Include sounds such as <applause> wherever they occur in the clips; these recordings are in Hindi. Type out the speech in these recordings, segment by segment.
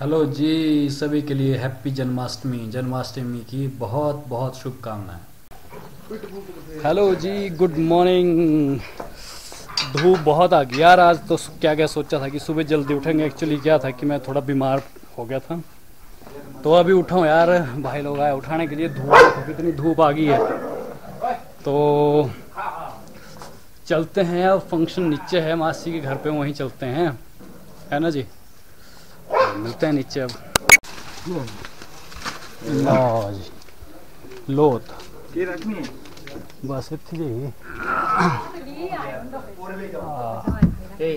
हेलो जी, सभी के लिए हैप्पी जन्माष्टमी जन्माष्टमी की बहुत बहुत शुभकामनाएँ। हेलो जी, गुड मॉर्निंग। धूप बहुत आ गई यार आज तो क्या क्या सोचा था कि सुबह जल्दी उठेंगे। एक्चुअली क्या था कि मैं थोड़ा बीमार हो गया था। तो अभी उठाऊँ यार, भाई लोग आए उठाने के लिए। धूप देखो कितनी धूप आ गई है। तो चलते हैं अब, फ़ंक्शन नीचे है, मासी के घर पे वहीं चलते हैं। है ना जी? मिलते हैं नीचे अब। लो लोत बस इतनी। जी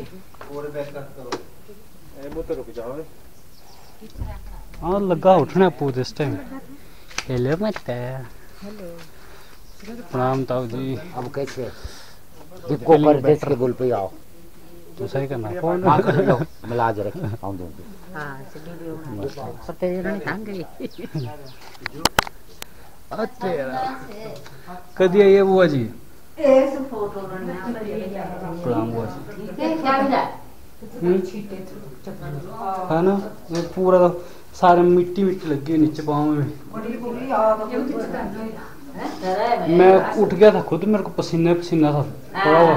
हाँ लगा उठना पूरे इस टाइम हेलो मत प्रणाम ताऊ जी। अब कैसे? डिपको पर देश के बोल पे आओ। सही करना फ़ोन हाँ, कर लो मिला जरा आऊँ दूँगी कदी आई है बुआ जी? एस फ़ोटो रण प्रणाम बुआ जी। हम्म? है ना? ये पूरा तो सारे मिट्टी मिट्टी लगी है नीचे पाँव में। मैं उठ गया था खुद मेरे को पसीना पसीना था थोड़ा हुआ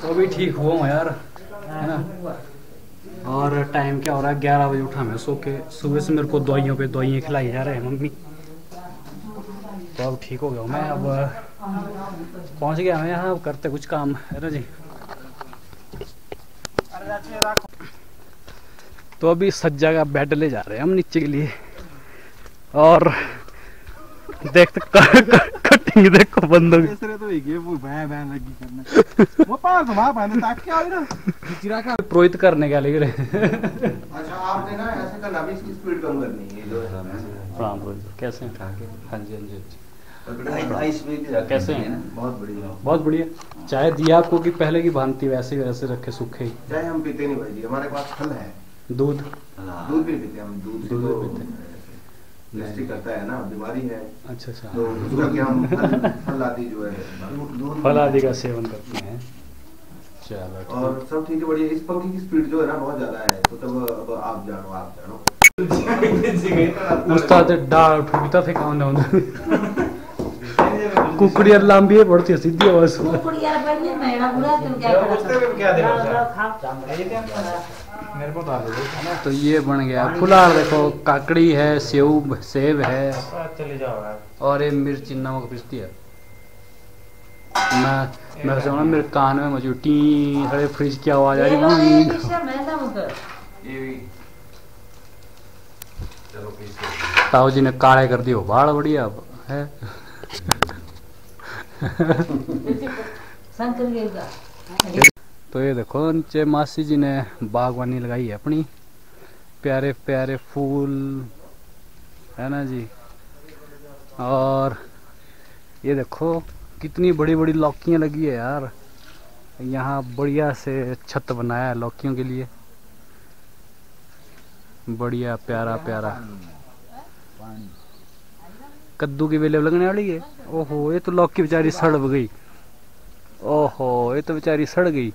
तो अभी ठीक हुआ हूँ यार है ना? और टाइम क्या हो रहा है? ग्यारह बजे उठा मैं सो के। सुबह से मेरे को दवाइयों पे दवाइयाँ खिलाई जा रहे हैं मम्मी। तो अब ठीक हो गया हूँ मैं अब पहुँच गया मैं यहाँ अब करते कुछ काम। है ना जी? तो अभी सज्जा का बेड ले जा रहे हैं हम नीचे के लिए। और देखते कटिंग देखो बंदों की तेरे तो एक ये वो भैं भैं लगी करने। वो पार घुमा पाए ताक के आओ ना? चिरा का प्रोहित करने के लिए अच्छा आपने ना ऐसे करना भी इसकी स्पीड कम करनी है ये जो है प्रणाम प्रोहित कैसे हैं? हाँ जी हाँ जी हाँ जी। हाई हाई स्पीड कैसे हैं? बहुत बढ़िया। बहुत बढ़िया। चाय दिया आपको कि पहले की भांति वैसे ही वैसे रखे सूखे ही। चाय हम पीते नहीं भाई जी हमारे पास फल है। दूध? दूध भी पीते हम दूध दूध तो भी पीते गैस्ट्रिक करता है ना बीमारी है। अच्छा अच्छा। तो उसका क्या हम फल आदि जो है फल आदि का सेवन करते हैं। चलो और सब ठीक है बढ़िया। इस पंखे की स्पीड जो है ना बहुत ज़्यादा है। तो तब अब आप जानो आप जानो। उस्ताद डाल ठुकता थे कौन ना कुकड़िया लंबी है बढ़ती है सीधी आवाज़ में मेरे को डाल दो तो ये बन गया। फुलार देखो काकड़ी है सेव सेब है। चले जाओ और ये मिर्ची नमक पिसती है। मैं मैं सोचा मेरे कान में मुझे टी सारे फ्रिज की आवाज़ आ रही है ताऊ जी ने काले कर दियो बाल बढ़िया है। <laughs> तो ये देखो, नीचे मासी जी ने बागवानी लगाई है अपनी। प्यारे प्यारे फूल, है ना जी? और ये देखो, कितनी बड़ी बड़ी लौकियाँ लगी है यार। यहाँ बढ़िया से छत बनाया है लौकियों के लिए। बढ़िया, प्यारा प्यारा। कद्दू की बेले लगने वाली है? ओहो, ये तो लौकी बेचारी सड़ गई। ओहो, ये तो बेचारी सड़ गई।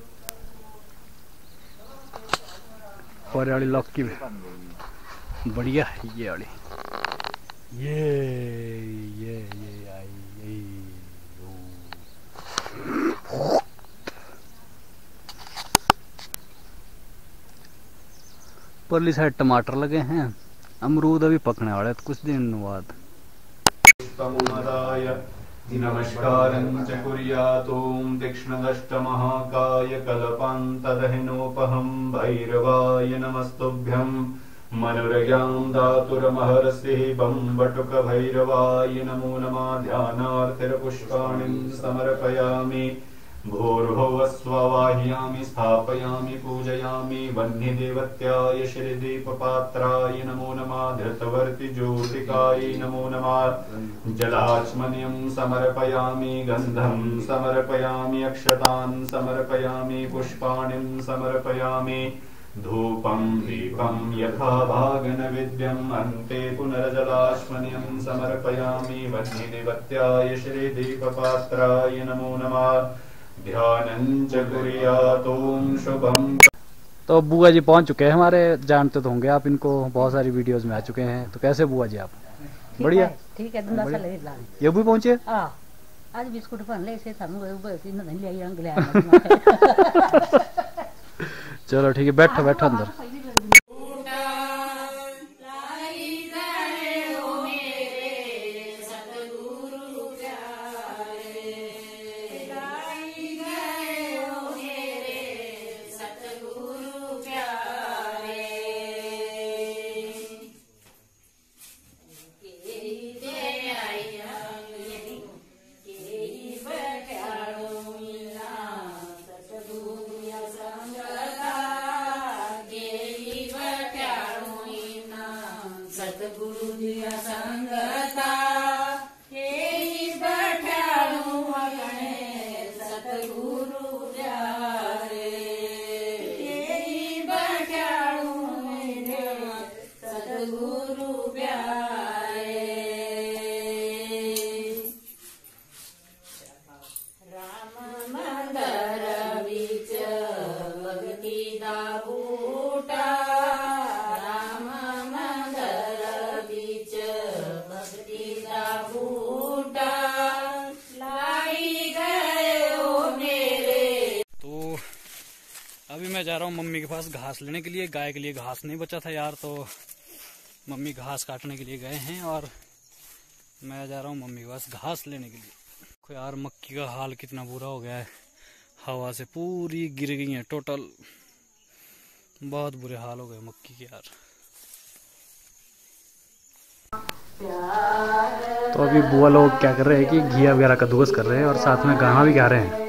और वाली लौकी में। बढ़िया है ये वाली ये ये ये, आई, ये परली साइड टमाटर लगे हैं। अमरूद अभी पकने वाले कुछ दिन बाद। तमुमदाय नमस्कारं च कुर्यातों तीक्ष्णदष्टमहाकाय कल्पान्तदहिनोपहं भैरवाय नमस्तुभ्यं मनुरयां दातुरमहर्षिः बम्बटुकभैरवाय नमो नमः ध्यानार्थिरपुष्पाणिं समर्पयामि। भूर्भुवस्ववाह्यामि स्थापयामि, पूजयामि, वह्निदेवत्याय श्रीदीपपात्राय नमो नमः धृतवर्तिज्योतिकाय नमो नमः जलाच्मन्यं समर्पयामि, गन्धं समर्पयामि, अक्षतान् समर्पयामि, पुष्पाणिं समर्पयामि, धूपं, दीपं यथा भागनविद्यम् अन्ते पुनर्जलाश्मन्यं समर्पयामि, वह्निदेवत्याय श्रीदीपपात्राय नमो नमः। तो बुआ जी पहुँच चुके हैं हमारे जानते तो होंगे आप इनको बहुत सारी वीडियोस में आ चुके हैं। तो कैसे बुआ जी आप? बढ़िया। ठीक है ये भी पहुँचे? आज बिस्कुट <laughs> चलो ठीक है बैठो बैठो अंदर। तो मैं जा रहा हूँ मम्मी के पास घास लेने के लिए। गाय के लिए घास नहीं बचा था यार तो मम्मी घास काटने के लिए गए हैं और मैं जा रहा हूँ मम्मी के पास घास लेने के लिए। यार, मक्की का हाल कितना बुरा हो गया है। हवा से पूरी गिर गई है टोटल। बहुत बुरे हाल हो गए मक्की के यार। तो अभी बुआ लोग क्या कर रहे हैं कि घिया वगैरह कद्दूकस कर रहे हैं और साथ में गाना भी गा रहे हैं।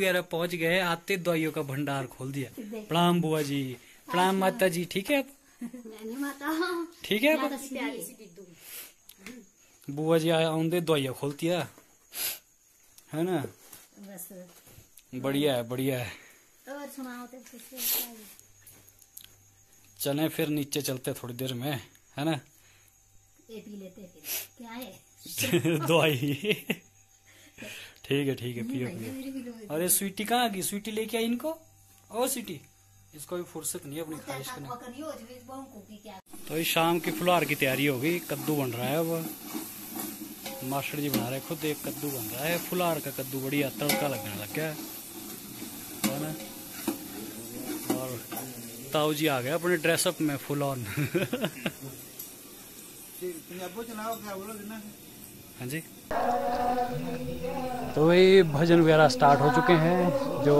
वगैरह पहुँच गए आते दवाइयों का भंडार खोल दिया। प्रणाम बुआ जी। प्रणाम माता जी ठीक है आप? ठीक है आप? बुआ जी आਉਂਦੇ दवाइयाँ खोलती है है ना? बढ़िया है बढ़िया है। तो चले फिर नीचे चलते थोड़ी देर में है ना? लेते क्या है? <laughs> दवाई। <laughs> ठीक है ठीक है पियो पियो। अरे स्वीटी कहाँ आ गई? स्वीटी लेके आई इनको? ओ स्वीटी? इसको भी फुर्सत नहीं अपनी ख्वाहिश करने। तो ये शाम की फुलहार की तैयारी हो गई। कद्दू बन रहा है अब मास्टर जी बना रहे खुद। एक कद्दू बन रहा है। फुलहार का कद्दू बढ़िया तड़का लगने लग गया है। और ताऊ जी आ गए अपने ड्रेसअप में फुल <laughs> ऑन हाँ जी। तो वही भजन वगैरह स्टार्ट हो चुके हैं जो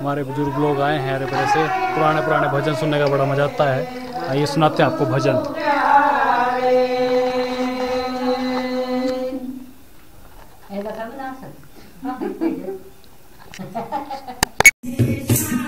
हमारे बुज़ुर्ग लोग आए हैं हरे भरे से। पुराने पुराने भजन सुनने का बड़ा मज़ा आता है। आइए सुनाते हैं आपको भजन। Thank <laughs> <laughs> you.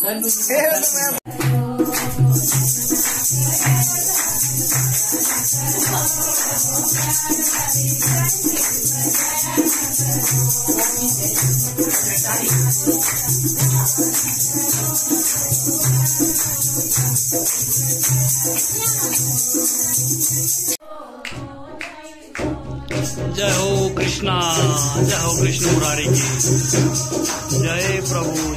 जय कृष्णा जय हो कृष्ण मुरारी की जय प्रभु